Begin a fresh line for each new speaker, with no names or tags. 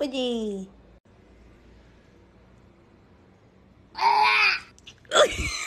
예쁘지?